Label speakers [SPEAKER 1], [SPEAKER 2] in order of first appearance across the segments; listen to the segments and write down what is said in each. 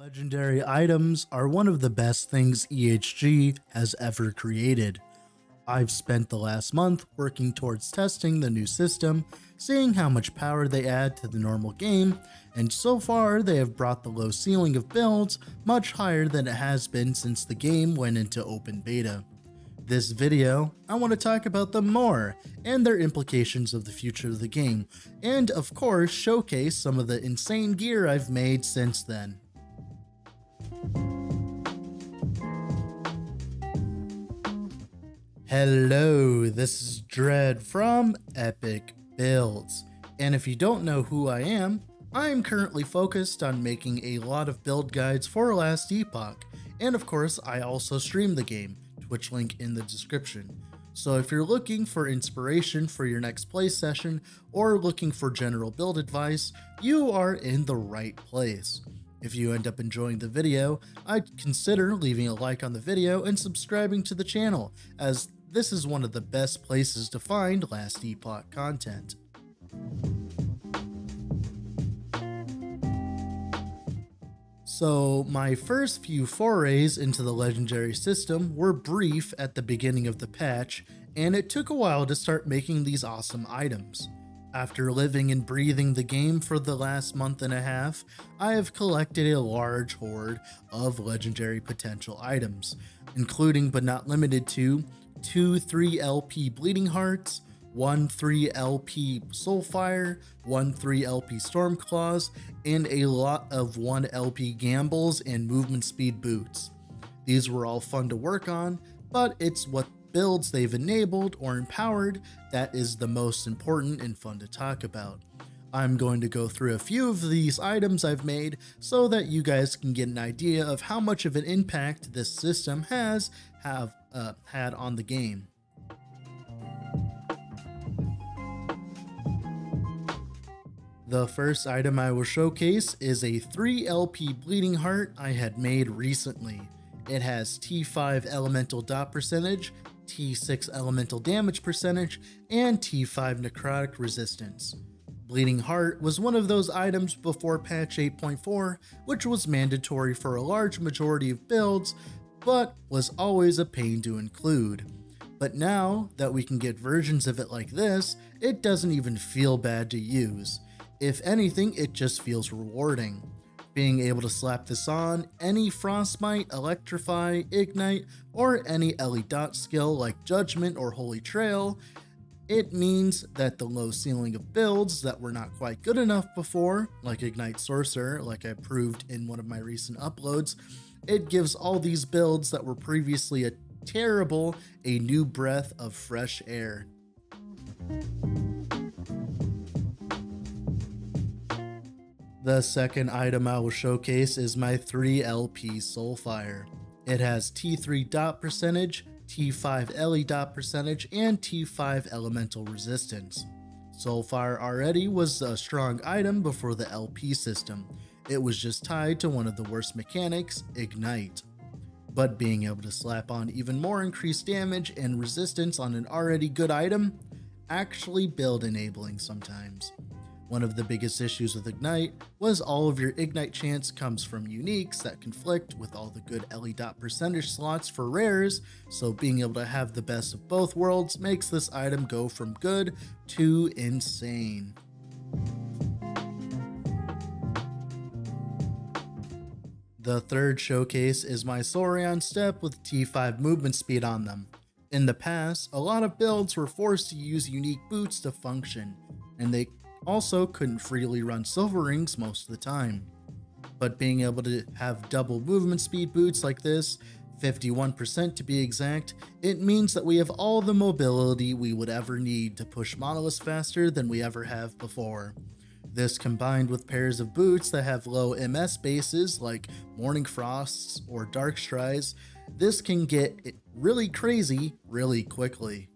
[SPEAKER 1] Legendary items are one of the best things EHG has ever created. I've spent the last month working towards testing the new system, seeing how much power they add to the normal game, and so far they have brought the low ceiling of builds much higher than it has been since the game went into open beta. This video, I want to talk about them more, and their implications of the future of the game, and of course showcase some of the insane gear I've made since then. Hello, this is Dread from Epoch Builds. And if you don't know who I am, I am currently focused on making a lot of build guides for Last Epoch. And of course, I also stream the game, Twitch link in the description. So if you're looking for inspiration for your next play session or looking for general build advice, you are in the right place. If you end up enjoying the video, I'd consider leaving a like on the video and subscribing to the channel, as this is one of the best places to find Last Epoch content. So, my first few forays into the legendary system were brief at the beginning of the patch, and it took a while to start making these awesome items. After living and breathing the game for the last month and a half, I have collected a large hoard of legendary potential items, including but not limited to two 3 LP Bleeding Hearts, one 3 LP Soulfire, one 3 LP Stormclaws, and a lot of 1 LP Gambles and Movement Speed Boots. These were all fun to work on, but it's what builds they've enabled or empowered that is the most important and fun to talk about. I'm going to go through a few of these items I've made so that you guys can get an idea of how much of an impact this system has have uh, had on the game. The first item I will showcase is a 3 LP Bleeding Heart I had made recently. It has T5 elemental dot percentage, T6 elemental damage percentage, and T5 necrotic resistance. Bleeding Heart was one of those items before patch 8.4, which was mandatory for a large majority of builds, but was always a pain to include. But now that we can get versions of it like this, it doesn't even feel bad to use. If anything, it just feels rewarding being able to slap this on any Frostbite, Electrify, Ignite, or any LE Dot skill like Judgment or Holy Trail, it means that the low ceiling of builds that were not quite good enough before, like Ignite Sorcerer, like I proved in one of my recent uploads, it gives all these builds that were previously a terrible a new breath of fresh air. The second item I will showcase is my 3LP Soulfire. It has T3 dot percentage, T5 LE dot percentage, and T5 elemental resistance. Soulfire already was a strong item before the LP system. It was just tied to one of the worst mechanics, Ignite. But being able to slap on even more increased damage and resistance on an already good item, actually build enabling sometimes. One of the biggest issues with Ignite was all of your Ignite chance comes from uniques that conflict with all the good LE dot percentage slots for rares, so being able to have the best of both worlds makes this item go from good to insane. The third showcase is my Saurian Step with T5 movement speed on them. In the past, a lot of builds were forced to use unique boots to function, and they also couldn't freely run silver rings most of the time. But being able to have double movement speed boots like this, 51% to be exact, it means that we have all the mobility we would ever need to push monoliths faster than we ever have before. This combined with pairs of boots that have low MS bases like Morning Frosts or Dark Strides, this can get really crazy really quickly.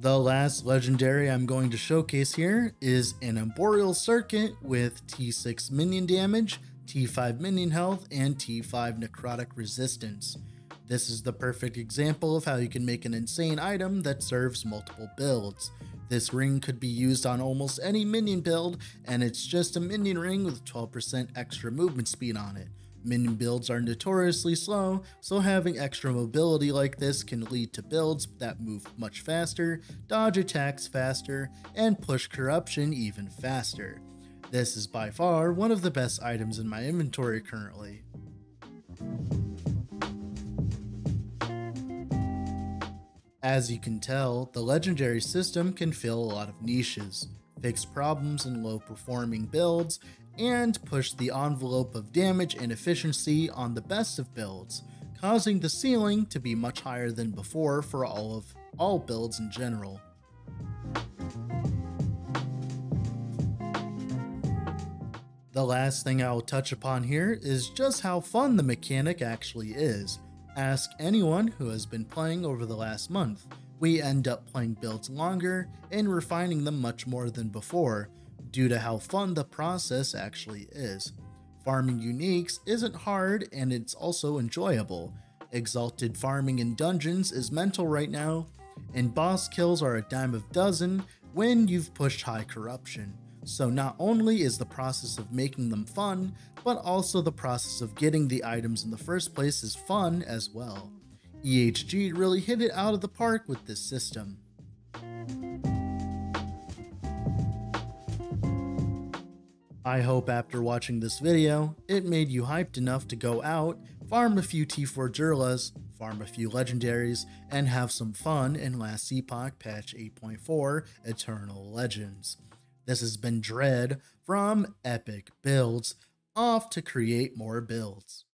[SPEAKER 1] The last legendary I'm going to showcase here is an Arboreal Circuit with T6 minion damage, T5 minion health, and T5 necrotic resistance. This is the perfect example of how you can make an insane item that serves multiple builds. This ring could be used on almost any minion build, and it's just a minion ring with 12% extra movement speed on it. Minion builds are notoriously slow, so having extra mobility like this can lead to builds that move much faster, dodge attacks faster, and push corruption even faster. This is by far one of the best items in my inventory currently. As you can tell, the legendary system can fill a lot of niches, fix problems in low performing builds, and push the envelope of damage and efficiency on the best of builds, causing the ceiling to be much higher than before for all of all builds in general. The last thing I will touch upon here is just how fun the mechanic actually is. Ask anyone who has been playing over the last month. We end up playing builds longer and refining them much more than before, due to how fun the process actually is. Farming uniques isn't hard and it's also enjoyable. Exalted farming in dungeons is mental right now, and boss kills are a dime of dozen when you've pushed high corruption. So not only is the process of making them fun, but also the process of getting the items in the first place is fun as well. EHG really hit it out of the park with this system. I hope after watching this video, it made you hyped enough to go out, farm a few T4 Julras, farm a few legendaries, and have some fun in Last Epoch Patch 8.4 Eternal Legends. This has been Dread from Epoch Builds, off to create more builds.